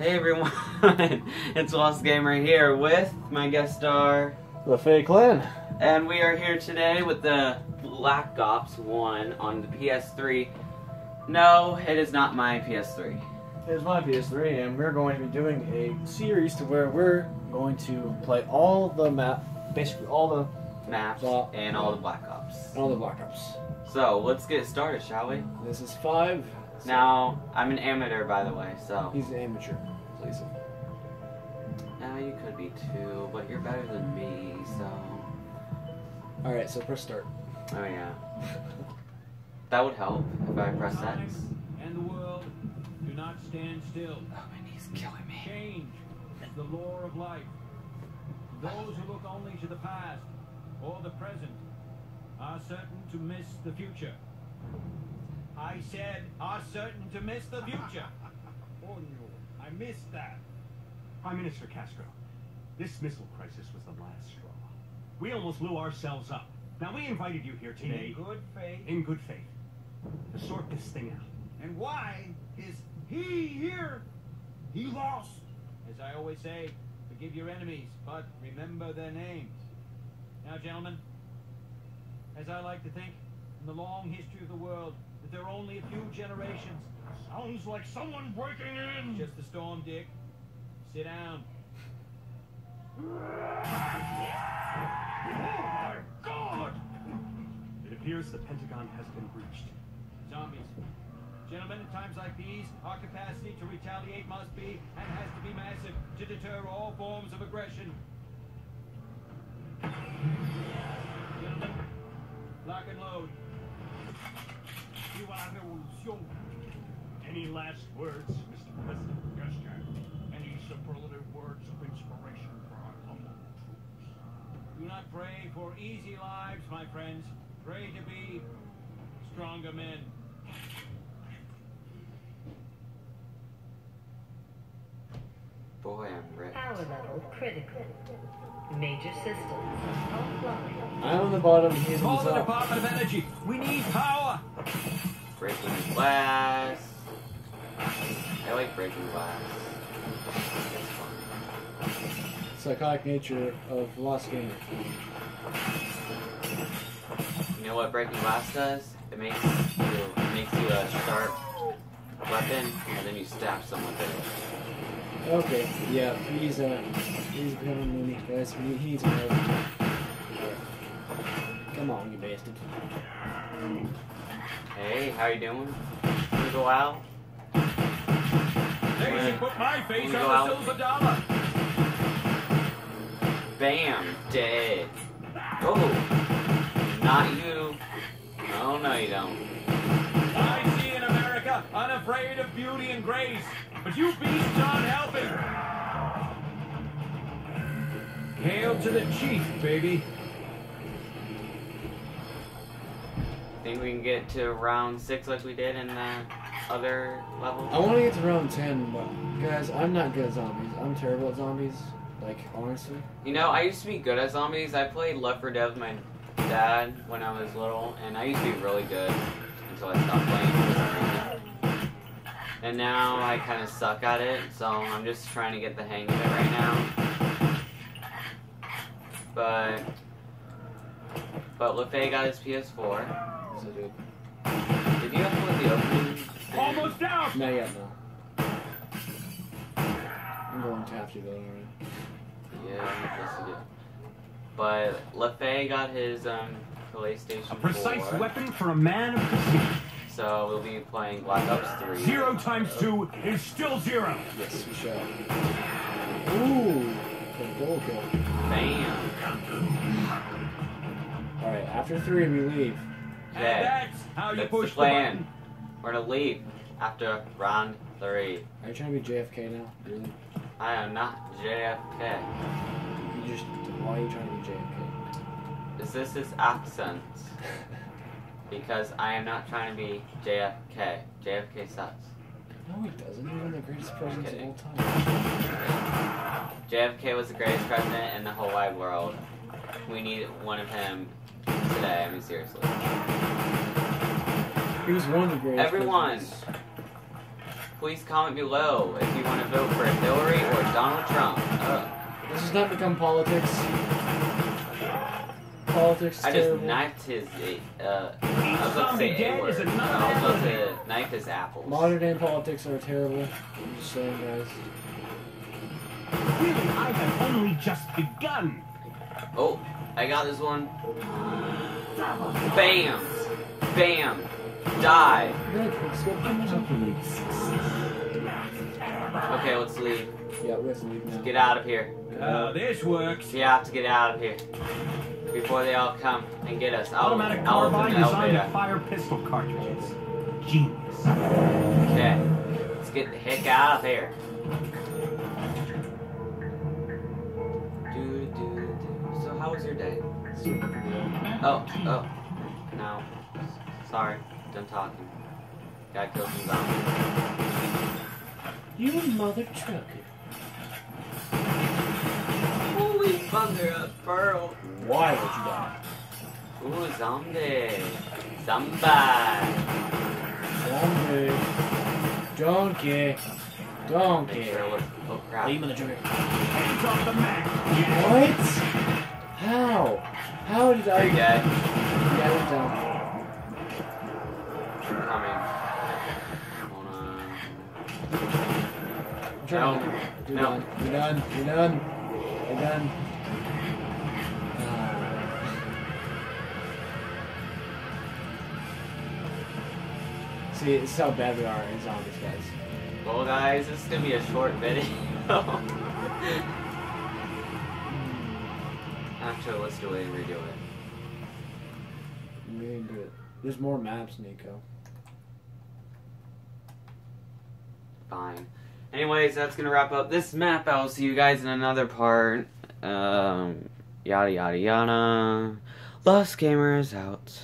Hey everyone, it's Lost Gamer here with my guest star, the Fake And we are here today with the Black Ops 1 on the PS3. No, it is not my PS3. It is my PS3, and we're going to be doing a series to where we're going to play all the map, basically all the maps, and all the Black Ops. all the Black Ops. So let's get started, shall we? This is 5. Now, I'm an amateur by the way, so. he's an amateur. Please. Now you could be too, but you're better than me, so. All right, so press start. Oh yeah. That would help if I press X. And the world do not stand still. Oh, my knee's killing me. Change is the law of life. Those who look only to the past or the present are certain to miss the future. I said are certain to miss the future. Oh no, I missed that. Prime Minister Castro, this missile crisis was the last straw. We almost blew ourselves up. Now we invited you here today In good faith. in good faith to sort this thing out. And why is he here? He lost. As I always say, forgive your enemies, but remember their names. Now, gentlemen, as I like to think, in the long history of the world, that there are only a few generations. Sounds like someone breaking in. Just a storm, Dick. Sit down. Oh my God! It appears the Pentagon has been breached. Zombies. Gentlemen, in times like these, our capacity to retaliate must be and has to be massive to deter all forms of aggression. Gentlemen, lock and load. Viva la revolución. Any last words, Mr. President? Yes, General. Any superlative words of inspiration for our humble troops? Do not pray for easy lives, my friends. Pray to be stronger men. Boy, I'm rich. Power level critical. Major systems offline. I'm on the bottom. He's Call on the the top. Department of Energy. We need power. Breaking glass. I like breaking glass. It's fun. Psychotic nature of Lost Gamer. You know what breaking glass does? It makes you it makes you a sharp weapon, and then you stab someone with it. Okay, yeah, he's uh, he's becoming loony, guys. He, he needs help. Come on, you bastard. Hey, how you doing? Wanna go out? They should put my face on the silver dollar. Bam! Dead. Oh! Not you. Oh no, you don't. I see in America unafraid of beauty and grace, but you beasts aren't helping. Hail to the chief, baby. Think we can get to round six like we did in the other level? I want to get to round 10, but guys, I'm not good at zombies. I'm terrible at zombies. Like, honestly. You know, I used to be good at zombies. I played Left 4 Dead with my dad when I was little, and I used to be really good until I stopped playing for some reason. And now I kind of suck at it, so I'm just trying to get the hang of it right now. But, but LeFe got his PS4. So, dude. Did you have to with the opening? Almost down. Not yet, no. I'm going to have to go already. Yeah, yes you did. But LeFe got his um, PlayStation A precise 4, weapon for a man of precision. so we'll be playing Black Ops 3. Zero times two is still zero. Yes, we shall. Ooh! Good goal kill. Bam! Alright, after three, we leave. And Okay. that's how you That's push the plan. button. We're gonna leave after round three. Are you trying to be JFK now? Really? I am not JFK. You just. Why are you trying to be JFK? Is this his accent? Because I am not trying to be JFK. JFK sucks. No, he doesn't. He's one of the greatest presidents of all time. JFK was the greatest president in the whole wide world. We need one of him today. I mean, seriously. He was one of the greatest. Everyone. presidents. please comment below if you want to vote for Hillary or Donald Trump. Uh, This has not become politics. Politics is I just terrible. knifed his. Uh, I was about to say A word. I was about to knife his apples. Modern day politics are terrible. I'm just saying, guys. Really, I have only just begun. Oh, I got this one. Bam! Bam! Die! Okay, let's leave. Yeah, we have to leave now. Get out of here. Now this works. We have to get out of here. Before they all come and get us. I'll, Automatic I'll carbine designed to fire pistol cartridges. Genius. Okay. Let's get the heck out of here. Was your day? Oh, oh. No. Sorry. Done talking. Gotta kill some zombies. You mother trucker. Holy thunder, a pearl. Why would you die? Ooh, zombie. Zombie. Donkey. Donkey. Make Donkey. sure it looks. Oh crap. Leave him in the trigger. Hands off the man. What? How? How did I Are you dead? Yeah, I went down. Coming. Hold on. I'm trying No. to do No. done. You're done. You're done. You're done. Ah. See, it's how bad we are in zombies, guys. Well, guys, this is gonna be a short video. Actually, let's do it and redo it. We to do it. There's more maps, Nico. Fine. Anyways, that's gonna wrap up this map. I will see you guys in another part. Um, yada yada yada. Lost Gamers out.